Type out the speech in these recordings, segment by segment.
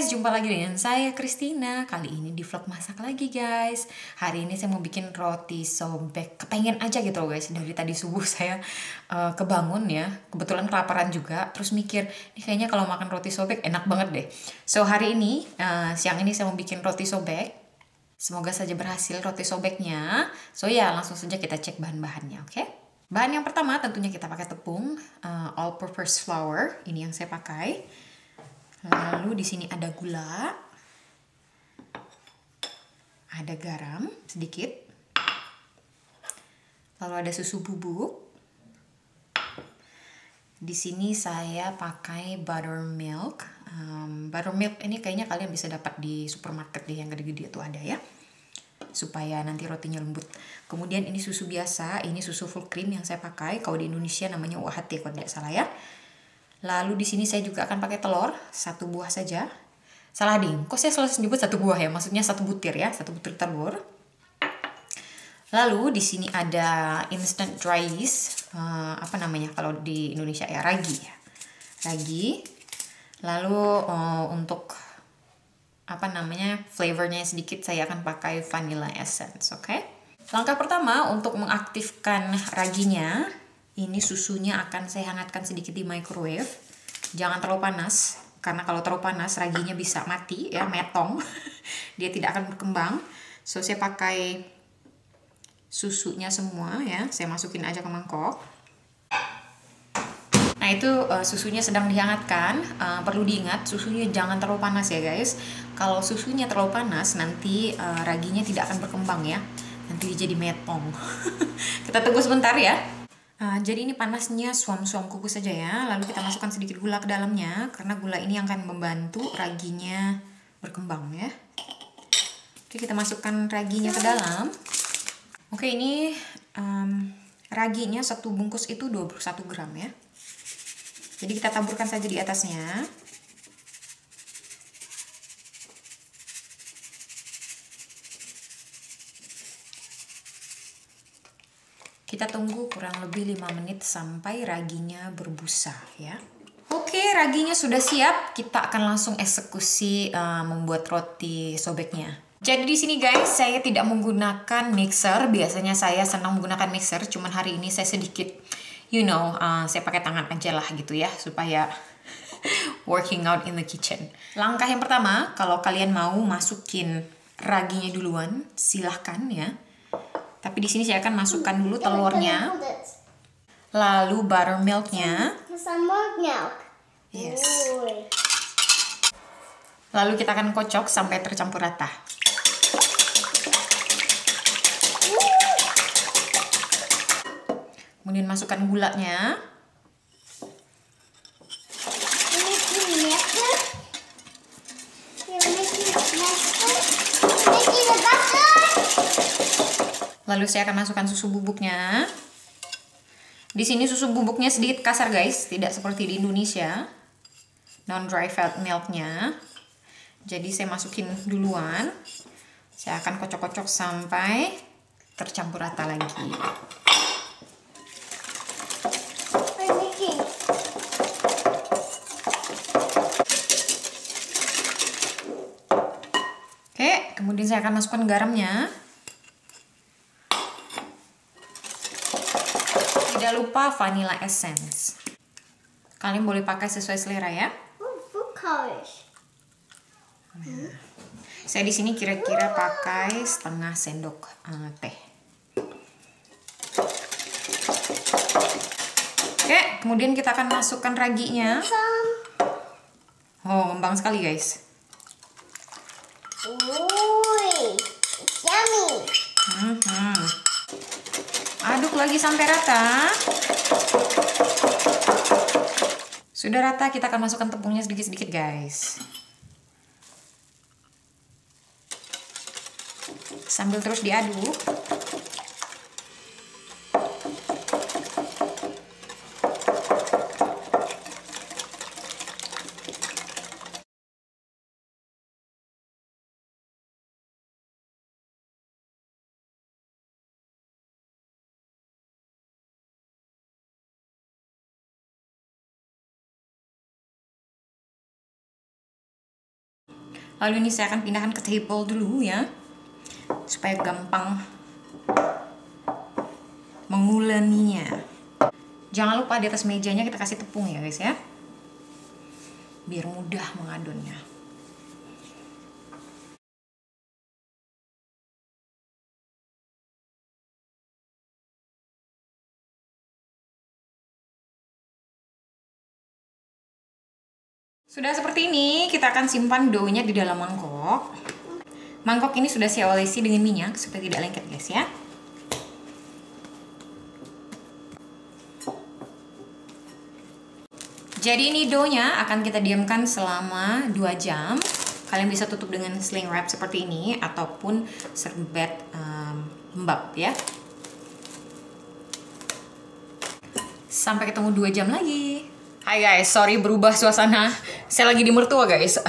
guys, jumpa lagi dengan saya Christina. Kali ini di vlog masak lagi guys. Hari ini saya mau bikin roti sobek. Kepengen aja gitu loh guys. Dari tadi subuh saya uh, kebangun ya. Kebetulan kelaparan juga. Terus mikir, ini kayaknya kalau makan roti sobek enak banget deh. So hari ini, uh, siang ini saya mau bikin roti sobek. Semoga saja berhasil roti sobeknya. So ya langsung saja kita cek bahan-bahannya, oke? Okay? Bahan yang pertama tentunya kita pakai tepung uh, all-purpose flour. Ini yang saya pakai. Lalu di sini ada gula, ada garam sedikit, lalu ada susu bubuk. Di sini saya pakai buttermilk. Um, buttermilk ini kayaknya kalian bisa dapat di supermarket deh yang gede-gede itu ada ya supaya nanti rotinya lembut. Kemudian ini susu biasa, ini susu full cream yang saya pakai. Kalau di Indonesia namanya UHT kalau tidak salah ya. Lalu di sini saya juga akan pakai telur, satu buah saja. Salah ding, kok saya selalu nyebut satu buah ya? Maksudnya satu butir ya, satu butir telur. Lalu di sini ada instant dry yeast, uh, apa namanya kalau di Indonesia ya ragi ya, ragi. Lalu uh, untuk apa namanya flavornya sedikit saya akan pakai vanilla essence, oke? Okay? Langkah pertama untuk mengaktifkan raginya ini susunya akan saya hangatkan sedikit di microwave. Jangan terlalu panas, karena kalau terlalu panas raginya bisa mati ya, metong. Dia tidak akan berkembang. So saya pakai susunya semua ya, saya masukin aja ke mangkok. Nah itu uh, susunya sedang dihangatkan. Uh, perlu diingat susunya jangan terlalu panas ya guys. Kalau susunya terlalu panas nanti uh, raginya tidak akan berkembang ya. Nanti jadi metong. Kita tunggu sebentar ya. Uh, jadi ini panasnya suam-suam kukus saja ya. Lalu kita masukkan sedikit gula ke dalamnya karena gula ini akan membantu raginya berkembang ya. Oke, kita masukkan raginya ke dalam. Oke, ini um, raginya satu bungkus itu 21 gram ya. Jadi kita taburkan saja di atasnya. Kita tunggu kurang lebih 5 menit sampai raginya berbusa ya. Oke, raginya sudah siap. Kita akan langsung eksekusi uh, membuat roti sobeknya. Jadi di sini guys, saya tidak menggunakan mixer. Biasanya saya senang menggunakan mixer, cuman hari ini saya sedikit you know, uh, saya pakai tangan aja lah gitu ya supaya working out in the kitchen. Langkah yang pertama, kalau kalian mau masukin raginya duluan, silahkan ya tapi di sini saya akan masukkan dulu telurnya. Lalu buttermilknya. Yes. Lalu kita akan kocok sampai tercampur rata. Kemudian masukkan gulanya. Lalu saya akan masukkan susu bubuknya. Di sini susu bubuknya sedikit kasar guys, tidak seperti di Indonesia. Non dry fat milknya. Jadi saya masukin duluan. Saya akan kocok-kocok sampai tercampur rata lagi. Oke, kemudian saya akan masukkan garamnya. Tidak lupa vanilla essence. Kalian boleh pakai sesuai selera ya. Nah, saya di sini kira-kira pakai setengah sendok uh, teh. Oke, kemudian kita akan masukkan raginya. Oh, ngembang sekali guys. Yummy. Hmm, hmm. Aduk lagi sampai rata. Sudah rata, kita akan masukkan tepungnya sedikit-sedikit, guys. Sambil terus diaduk. Lalu ini saya akan pindahkan ke table dulu ya. Supaya gampang menguleninya. Jangan lupa di atas mejanya kita kasih tepung ya guys ya. Biar mudah mengadonnya. Sudah seperti ini, kita akan simpan doughnya di dalam mangkok. Mangkok ini sudah saya olesi dengan minyak supaya tidak lengket guys ya. Jadi ini doughnya akan kita diamkan selama 2 jam. Kalian bisa tutup dengan sling wrap seperti ini ataupun serbet um, lembab ya. Sampai ketemu 2 jam lagi. Hai guys, sorry berubah suasana. Saya lagi di mertua guys.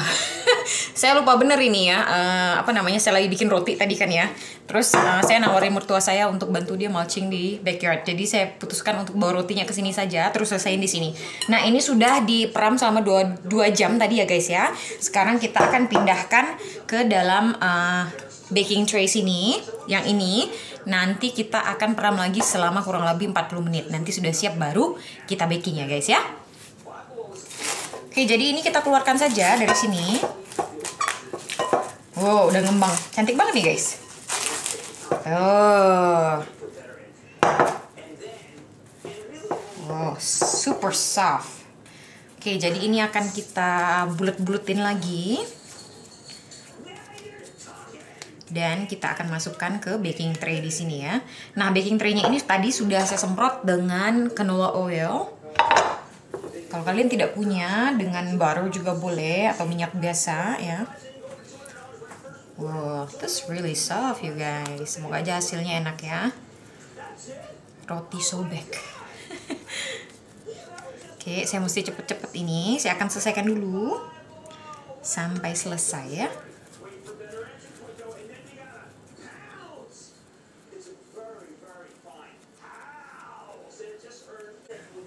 saya lupa bener ini ya. Uh, apa namanya? Saya lagi bikin roti tadi kan ya. Terus uh, saya nawarin mertua saya untuk bantu dia mulching di backyard. Jadi saya putuskan untuk bawa rotinya ke sini saja. Terus selesaiin di sini. Nah ini sudah diperam selama 2, 2 jam tadi ya guys ya. Sekarang kita akan pindahkan ke dalam uh, baking tray sini. Yang ini nanti kita akan peram lagi selama kurang lebih 40 menit. Nanti sudah siap baru kita baking ya guys ya. Oke, jadi ini kita keluarkan saja dari sini. Wow, udah ngembang. Cantik banget nih, guys. Oh. Wow, super soft. Oke, jadi ini akan kita bulet-buletin lagi. Dan kita akan masukkan ke baking tray di sini ya. Nah, baking tray-nya ini tadi sudah saya semprot dengan canola oil kalau kalian tidak punya, dengan baru juga boleh atau minyak biasa ya. Wow, this really soft you guys. Semoga aja hasilnya enak ya. Roti sobek. Oke, saya mesti cepet-cepet ini. Saya akan selesaikan dulu sampai selesai ya.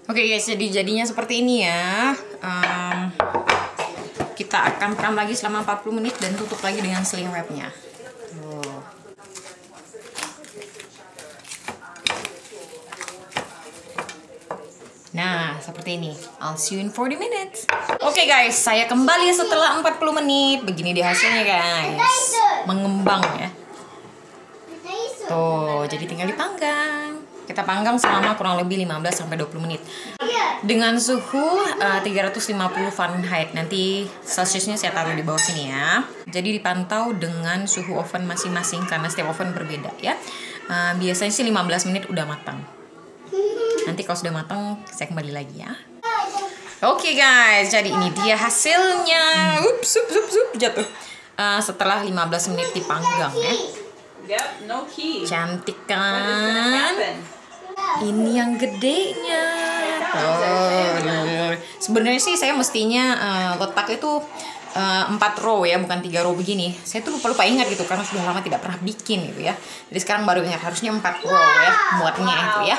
Oke okay guys, jadi jadinya seperti ini ya. Um, kita akan peram lagi selama 40 menit dan tutup lagi dengan sling wrapnya. Nah, seperti ini. I'll see you in 40 minutes. Oke okay guys, saya kembali setelah 40 menit. Begini dia hasilnya guys. Mengembang ya. Tuh, jadi tinggal dipanggang. Kita panggang selama kurang lebih 15 sampai 20 menit. Dengan suhu uh, 350 Fahrenheit. Nanti Celsiusnya saya taruh di bawah sini ya. Jadi dipantau dengan suhu oven masing-masing karena setiap oven berbeda ya. Uh, biasanya sih 15 menit udah matang. Nanti kalau sudah matang saya kembali lagi ya. Oke okay guys, jadi ini dia hasilnya. Ups, ups, ups, ups jatuh. Uh, setelah 15 menit dipanggang ya. Yep, no key. Cantik kan? Ini yang gedenya. Oh, sebenarnya sih saya mestinya uh, letak itu empat uh, row ya, bukan tiga row begini. Saya tuh lupa lupa ingat gitu karena sudah lama tidak pernah bikin gitu ya. Jadi sekarang baru ingat harusnya empat row ya muatnya itu ya.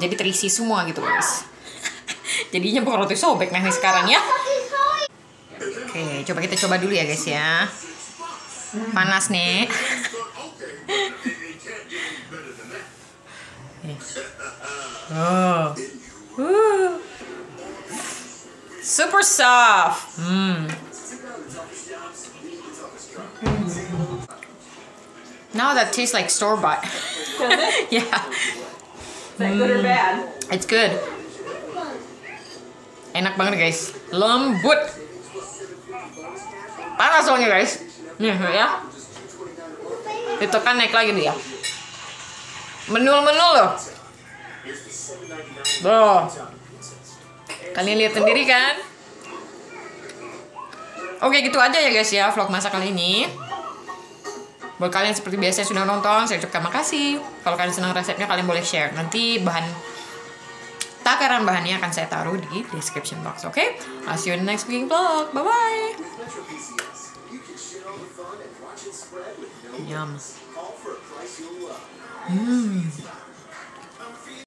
Jadi terisi semua gitu guys. Jadinya bukan roti sobek nih sekarang ya. Oke, coba kita coba dulu ya guys ya. Panas nih. Oh. Woo. Super soft. Mm. Now that tastes like store bought. yeah. Is that good or bad? It's good. Enak banget guys. Lembut. Panas soalnya guys. Nih ya. Itu kan naik lagi dia. Menul-menul loh. Tuh. Kalian lihat sendiri kan? Oke gitu aja ya guys ya vlog masak kali ini. Buat kalian seperti biasa sudah nonton, saya ucapkan makasih. Kalau kalian senang resepnya, kalian boleh share. Nanti bahan takaran bahannya akan saya taruh di description box. Oke? Okay? See you in the next cooking vlog. Bye bye. Yum. Mmm.